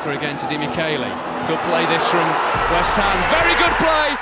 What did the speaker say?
Parker again to Demichele. Good play this from West Ham. Very good play.